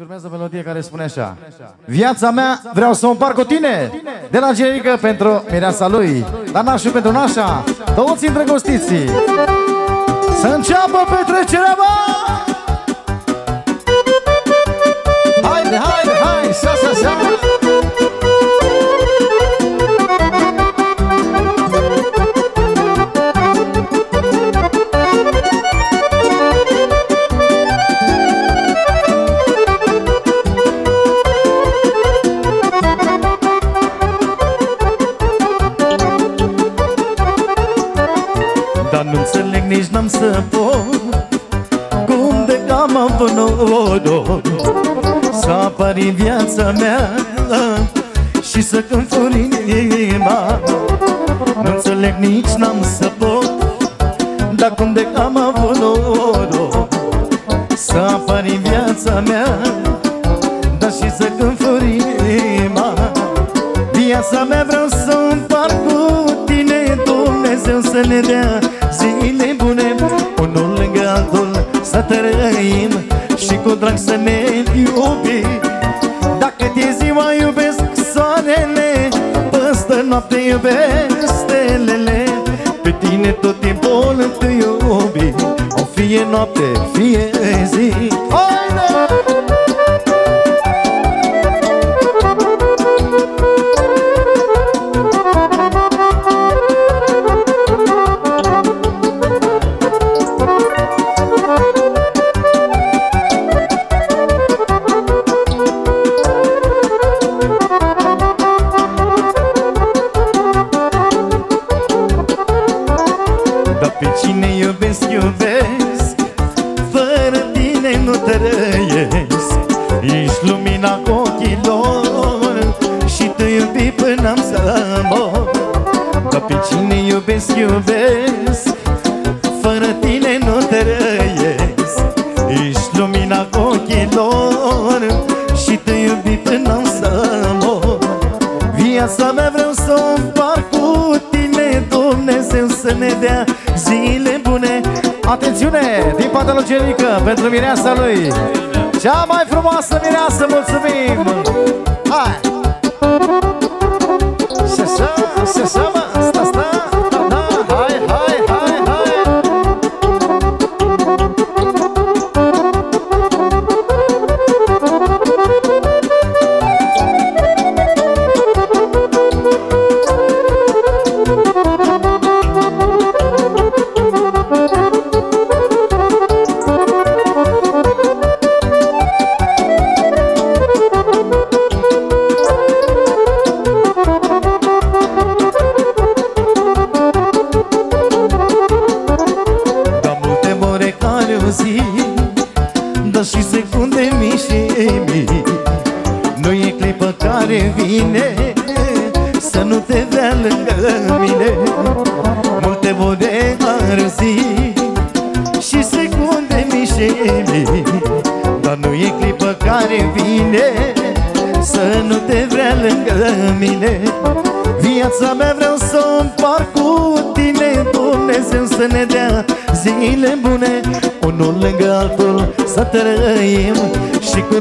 Și urmează melodie care spune așa. Viața mea vreau să o împar cu tine De la Gerică pentru mireasa lui Dar nașul pentru nașa Toți îndrăgostiții. Să înceapă petrecerea, bă! Haide, haide, haide, sa, sa, sa să pot Cum de am avut nodor Să apar în viața mea Și să cânt inima. Nu înțeleg nici n-am să pot Dar cum de am avut nodor Să apar în viața mea Dar și să cânt inima. Viața mea vreau să împart cu tine Dumnezeu să ne dea zile bune Unul lângă altul să trăim Și cu drag să ne iubim. Dacă de ziua iubesc soarele Păstă noapte iubesc stelele. Pe tine tot timpul te iubi O fie noapte, fie zi. Haide! Lui Cea mai frumoasă mireasă, mulțumim!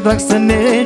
Și cu drag să ne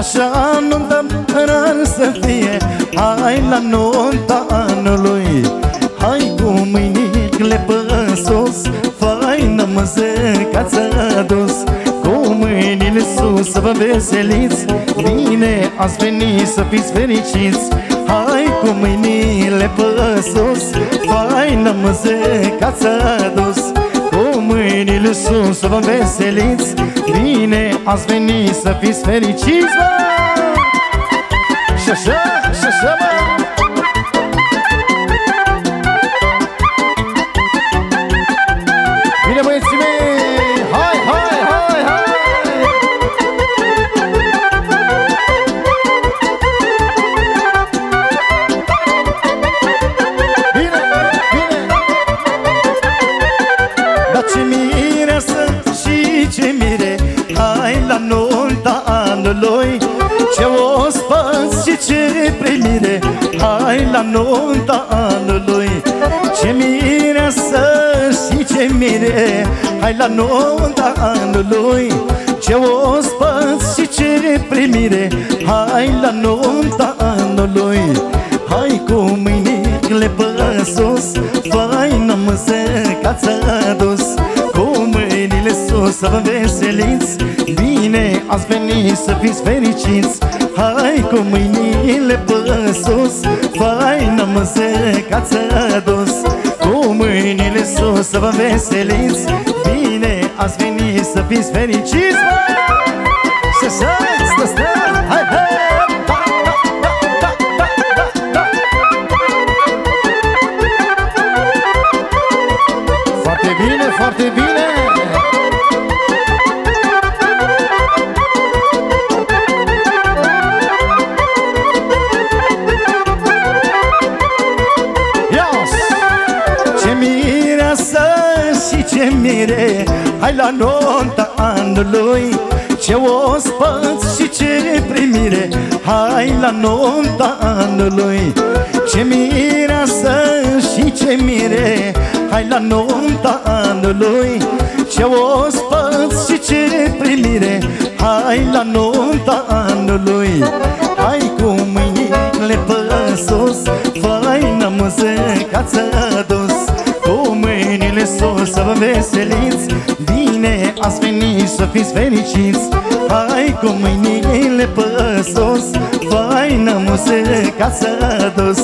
Așa nuntă să fie. Hai Hai la nunta anului. Hai cu mâinile pe sus. Faină muzica ți-a dus. Cu mâinile sus să vă veseliți. Bine ați venit să fiți fericiți. Hai cu mâinile pe sus. Faină muzica ți-a dus. Cu mâinile sus să vă veseliți Bine ați venit să fiți fericiți bă! Și așa, și așa mă la nunta anului. Ce mireasă și ce mire Hai la nunta anului. Ce ospăți și ce primire Hai la nunta anului. Hai cu mâinile pe sus Faină muzica ți-a dus. Cu mâinile sus să vă veseliți. Bine ați venit să fiți fericiți. Hai cu mâinile pe sus Faină muzica ți-a dus. Cu mâinile sus să vă veseliți. Bine ați venit să fiți fericiți. Să să stă, stă, hai, hai Hai la nunta anului Ce ospăți și ce primire. Hai la nunta anului Ce mireasă și ce mire. Hai la nunta anului Ce ospăți și ce primire. Hai la nunta anului Hai cu mâinile pe sus Faină muzica ți-a dus. Cu mâinile sus să vă veseliți Bine ați venit să fiți fericiți. Hai cu mâinile pe sus Faină muzica ți-a dus.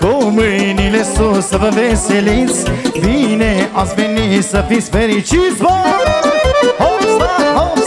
Cu mâinile sus să vă veseliți Bine ați venit să fiți fericiți Bă! Hop, sta, hop,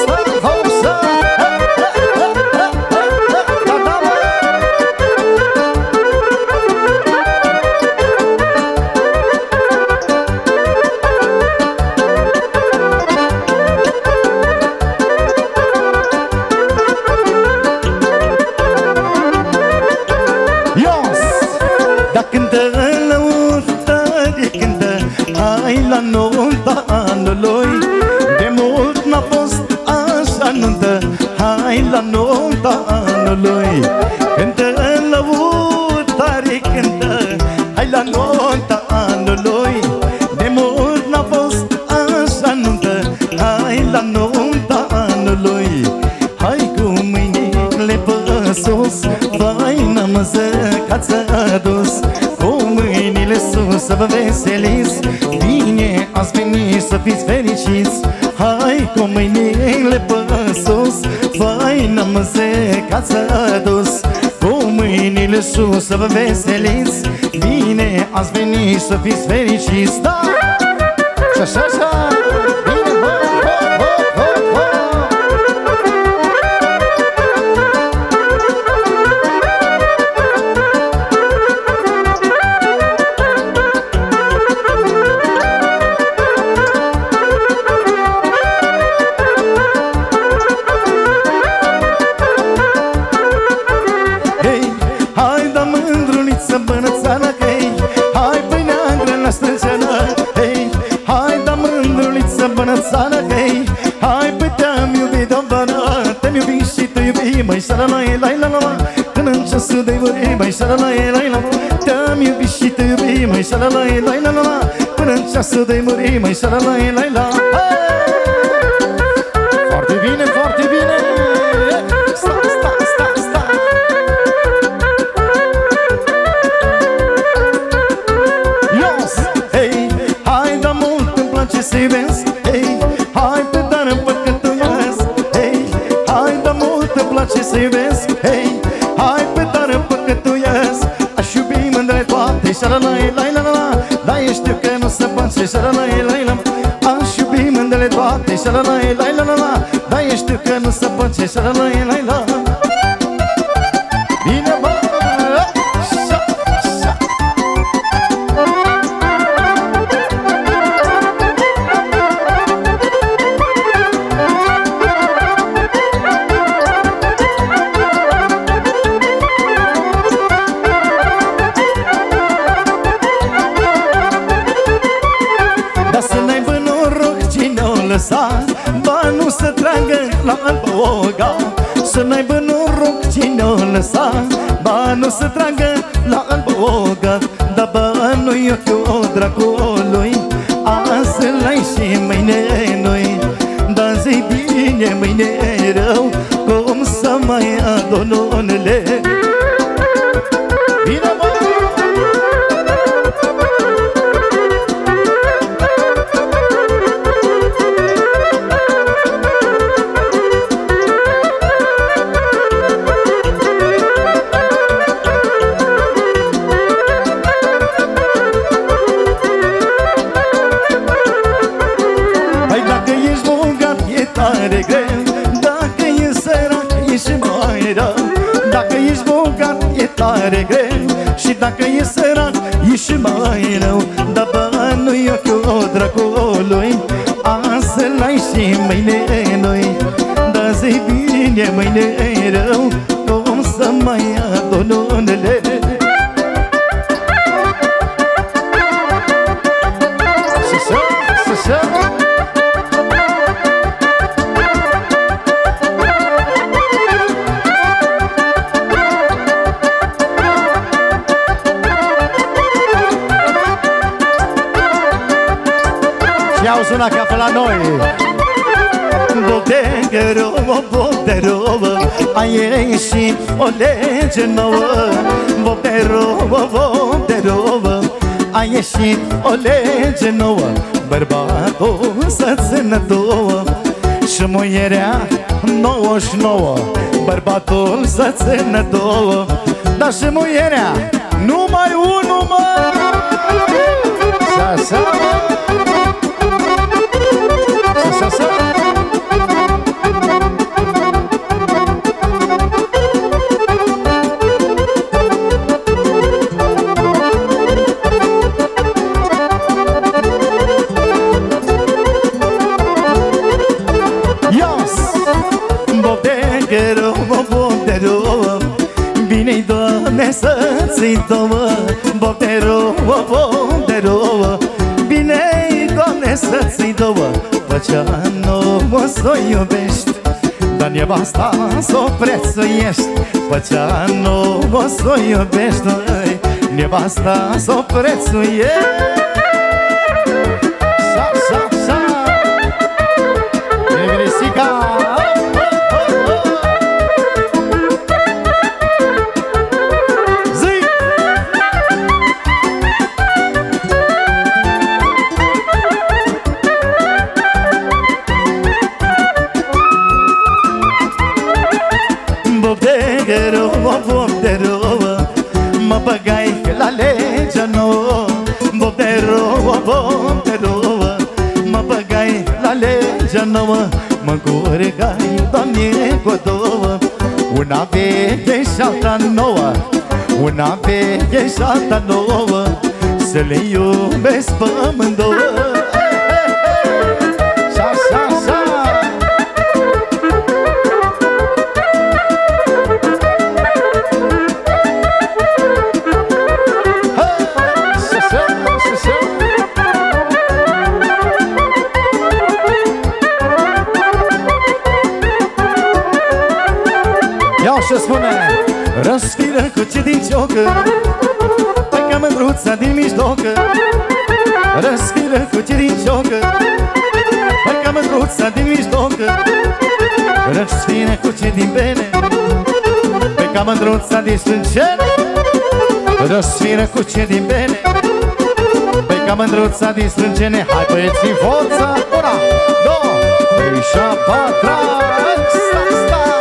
să vă veseliți Bine ați venit să fiți fericiți Da! Și așa, așa! Până în ceasul de muri Măi șara la e la la toate Și la la la. La la Dar eu știu că nu se poate. Și la la la la ba nu e ochiul dracului Azi l-ai și mâine noi. Dar zi bine, mâine rău Cum să mai adononele tare greu Și dacă e sărac, e și mai rău. Dar banul e cu dracului Azi l-ai și mâine noi. Dar zi bine, mâine rău la noi. Botegeră, botegeră Ai ieșit o lege nouă. Botegeră, botegeră Ai ieșit o lege nouă. Bărbatul să țină două Și muierea 99 Bărbatul să țină două Dar și muierea numai unul mă Să, să, să-ți două Botero, botero Bine-i, Doamne, să-ți două Păcea nu o să iubești. Dar nevasta s-o prețuiești. Păcea nu o să iubești Nevasta s-o prețuiești nouă. Mă curgai, Doamne, cu două. Una veche și alta nouă Una veche și alta nouă. Să le iubesc pe amândouă și spune Răsfiră cu ce din ciocă Păi ca mândruța din mijlocă Răsfiră cu ce din ciocă Păi ca mândruța din mijlocă Răsfiră cu ce din bene Păi ca mândruța din strângene Răsfiră cu ce din bene Păi ca mândruța din strângene Hai băieți forța Una, două, trei și a patra radiopopular.ro Nimeni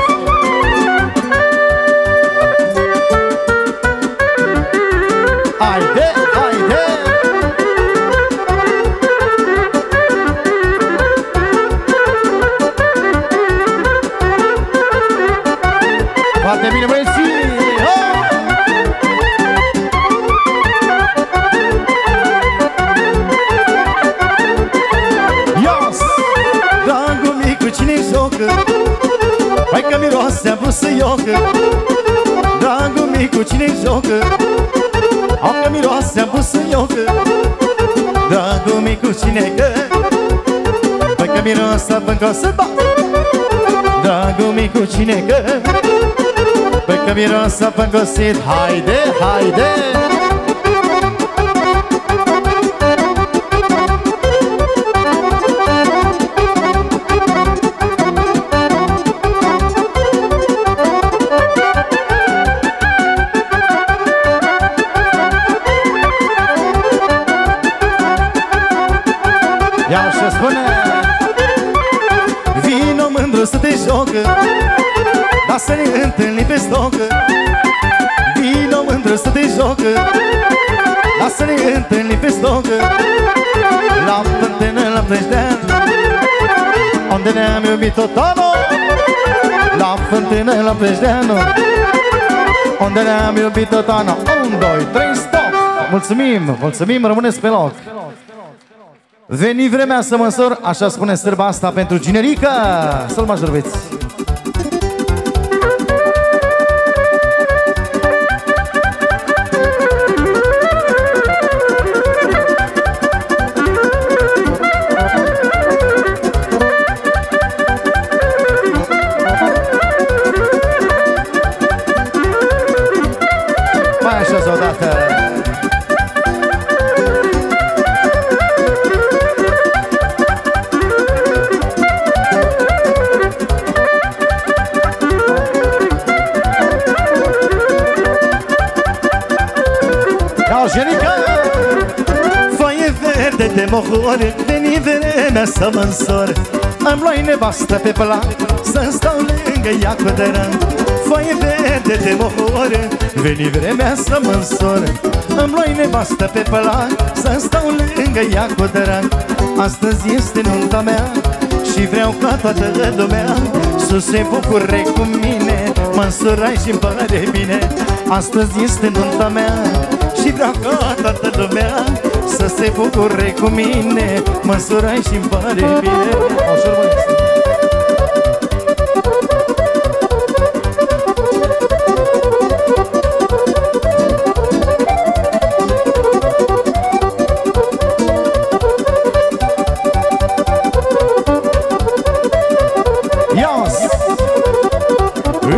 miroase apusă iocă Dragul micu, cine jocă? Hai că miroase apusă iocă Dragul micu, cine că? Hai că miroase apâncă să bat Dragul micu, cine că? Hai că miroase apâncă Haide, haide! Întâlnim pe stocă Vino mândră să te jocă Lasă ne întâlnim pe stocă La fântână, la Plășdean Unde ne-am iubit tot anul. La fântână, la Plășdeanu Unde ne-am iubit tot anul. 1, 2, 3, stop. Mulțumim, mulțumim, rămâneți pe loc. Veni vremea să măsor, așa spune sârba asta pentru generica Să-l majorveți mohore Veni vremea să mă însor. Îmi luai nevastă pe plac Să stau lângă ea cu dărân Foaie verde de mohore Veni vremea să mă însor. Îmi luai nevastă pe plac Să stau lângă ea cu dărân Astăzi este nunta mea și vreau ca toată lumea Să se bucure cu mine. Mă însurai și-mi pare bine. Astăzi este nunta mea Și vreau ca toată lumea să se bucure cu mine Măsurai și-mi pare bine. Ușor,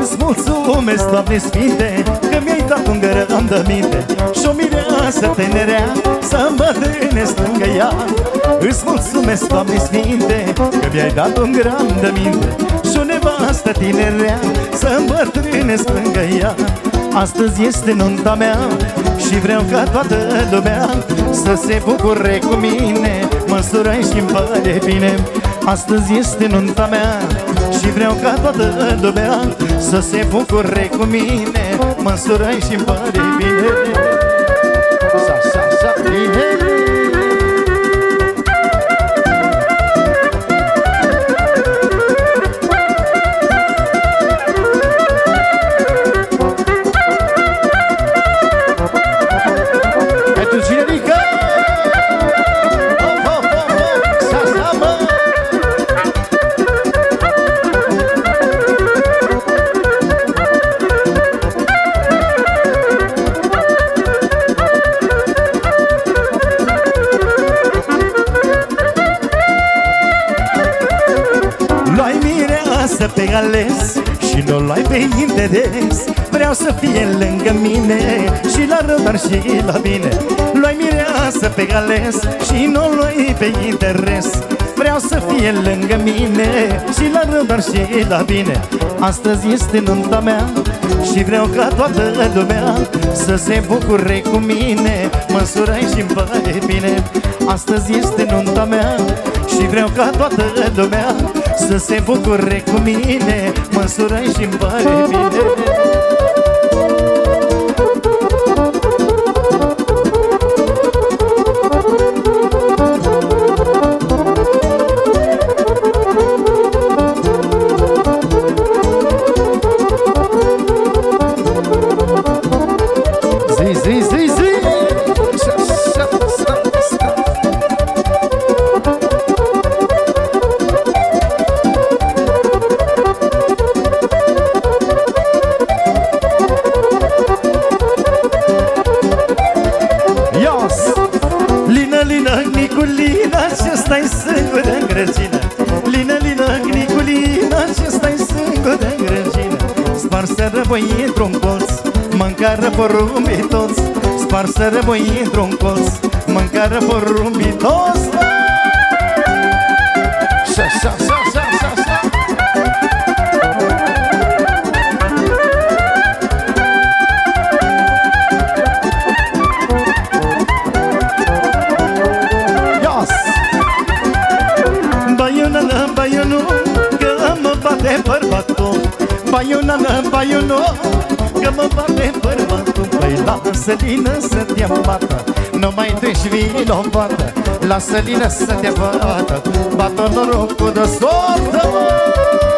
Îți mulțumesc, Doamne Sfinte Că mi-ai dat un gărăm de minte Și o mireasă tenerea să îmbătrânesc lângă ea. Îți mulțumesc, Doamne Sfinte Că mi-ai dat un gram de minte Și o nevastă tinerea Să îmbătrânesc lângă ea. Astăzi este nunta mea Și vreau ca toată lumea Să se bucure cu mine. Măsurai și-mi pare bine. Astăzi este nunta mea Și vreau ca toată lumea Să se bucure cu mine. Măsurai și-mi pare bine सखी है ales Și nu l-ai pe interes. Vreau să fie lângă mine Și la rău, dar și la bine. Luai mireasă pe ales Și nu l-ai pe interes. Vreau să fie lângă mine Și la rău, dar și la bine. Astăzi este nunta mea Și vreau ca toată lumea Să se bucure cu mine. Măsurai și-mi pare bine. Astăzi este nunta mea Și vreau ca toată lumea Să se bucure cu mine Măsură și-mi pare bine Mâncară porumbii toți Spar să rămâi într-un colț Mâncară porumbii toți Șa, șa, șa, șa, șa, șa Baiună, baiunu, că mă bate bărbatul. Baiuna, baiuno Că mă bate bărbatul Păi lasă lină să te bată. Nu mai duci vinovată Lasă lină să te bată. Bată norocul de sortă Șa,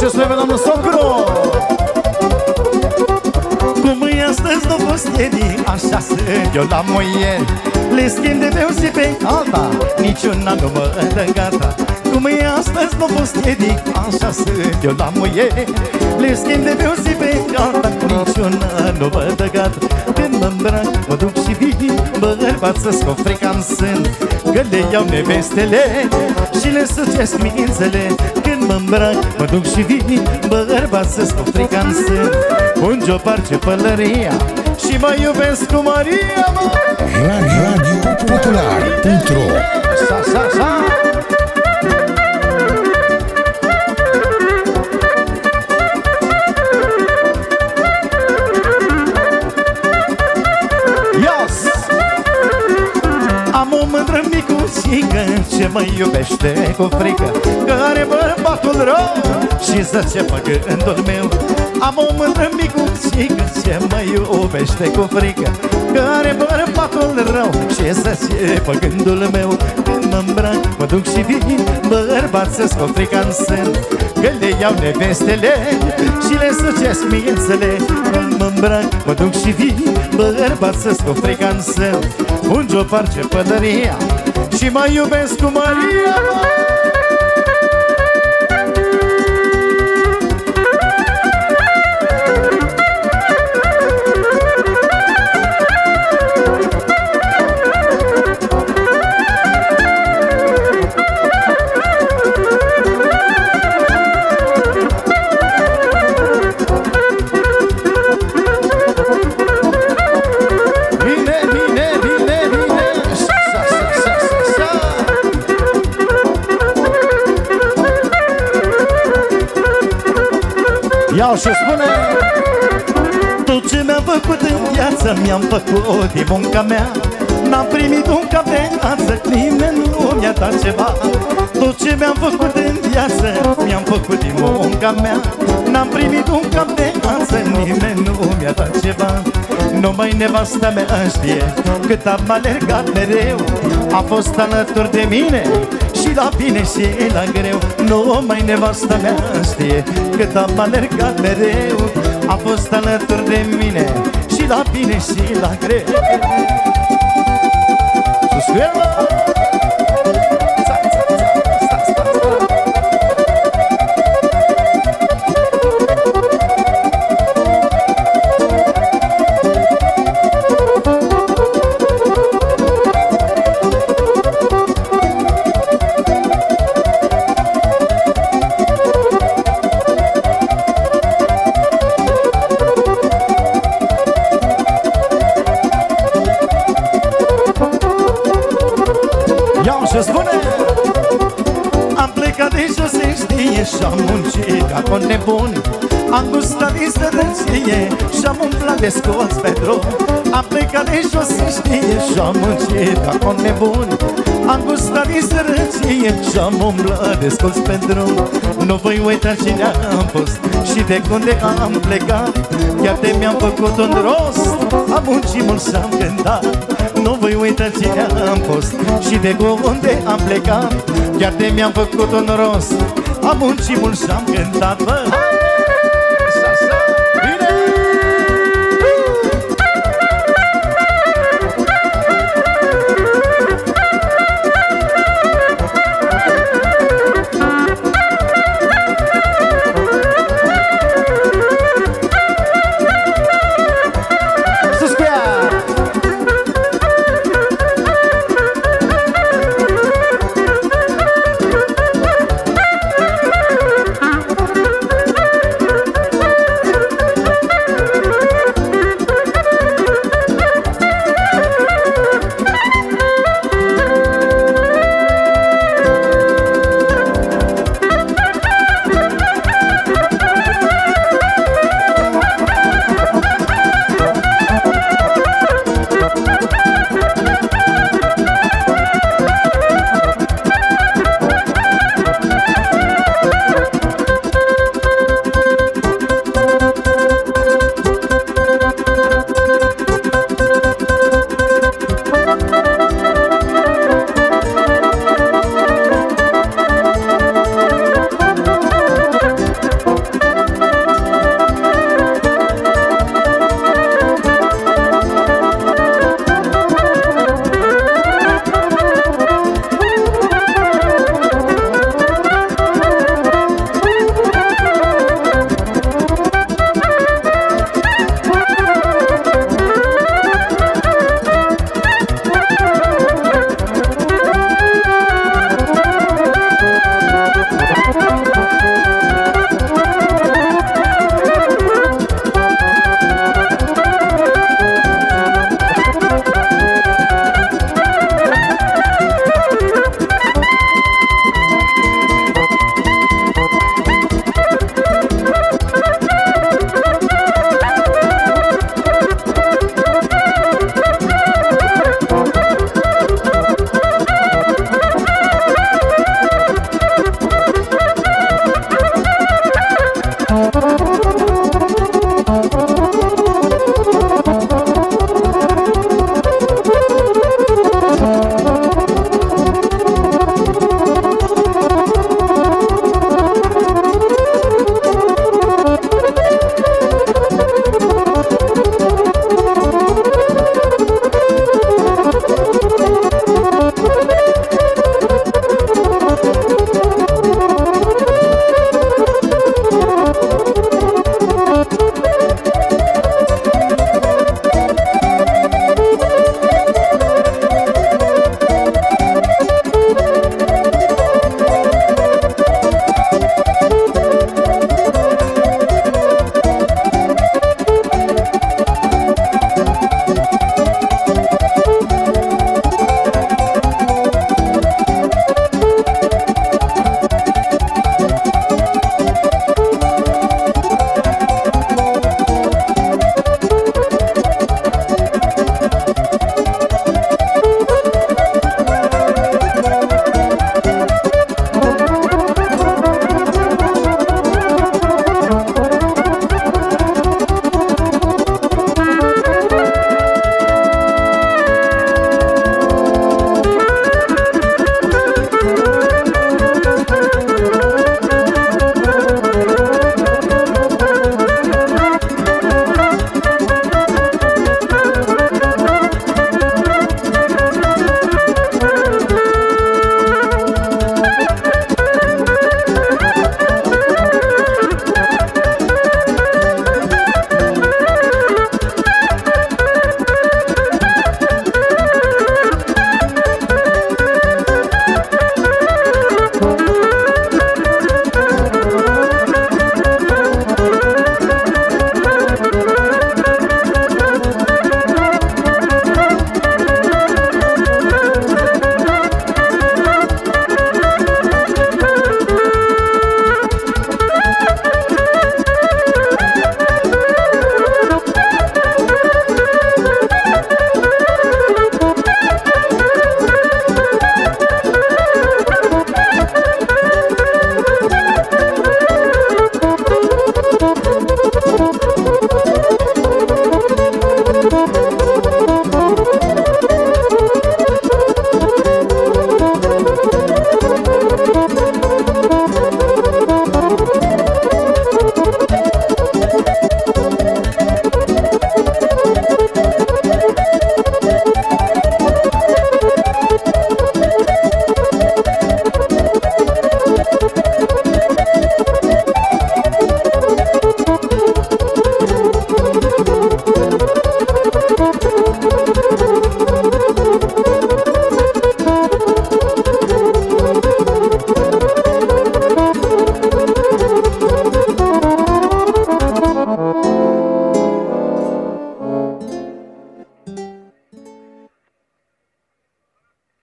ce slăve domnul Socru! Cum îi astăzi nu fost ieri Așa sunt eu la moieri Le schimb de pe zi pe alta Niciuna nu mă îndăgata Cum îi astăzi nu fost ieri Așa sunt eu la moieri Le schimb de pe zi pe alta Niciuna nu mă îndăgata Când mă îmbrac, mă duc și vin Bărbață scofre cam sunt Că le iau nevestele Și le sucesc mințele mă îmbrac Mă duc și vin, bărbat să stau frica în sân. Ungi o parce pălăria Și mă iubesc cu Maria, mă. Radio Popular.ro Sa, sa, sa Ce mă iubește cu frică Că are bărbatul rău Și zăce pe gândul meu. Am o mândră micuțică Ce mă iubește cu frică Că are bărbatul rău Și zăce pe gândul meu. Când mă îmbrac, mă duc și vin Bărbat să-ți cu frica în sân Că le iau nevestele Și le sucesc mințele. Când mă îmbrac, mă duc și vin Bărbat să-ți cu frica în sân. Ungi o parce pălăria Și mă iubesc cu Maria Iau și spune. Tot ce mi-am făcut în viață Mi-am făcut din munca mea. N-am primit un cap de ață Nimeni nu mi-a dat ceva. Tot ce mi-am făcut în viață Mi-am făcut din munca mea. N-am primit un cap de ață Nimeni nu mi-a dat ceva. Numai nevasta mea știe Cât am alergat mereu. A fost alături de mine și la bine și la greu. Numai nevasta mea știe Cât am alergat mereu. A fost alături de mine Și la bine și la greu. Sus cu el, muncit ca un nebun. Am gustat din sărăcie Și-am umplat de scoți pe drum. Am plecat de jos se știe Și-am muncit ca un nebun. Am gustat din sărăcie Și-am umplat de scoți pe drum. Nu voi uita cine am fost Și de unde am plecat. Chiar de mi-am făcut un rost Am muncit mult și-am cântat. Nu voi uita cine am fost Și de unde am plecat. Chiar de mi-am făcut un rost Am muncit mult și-am cântat, bă!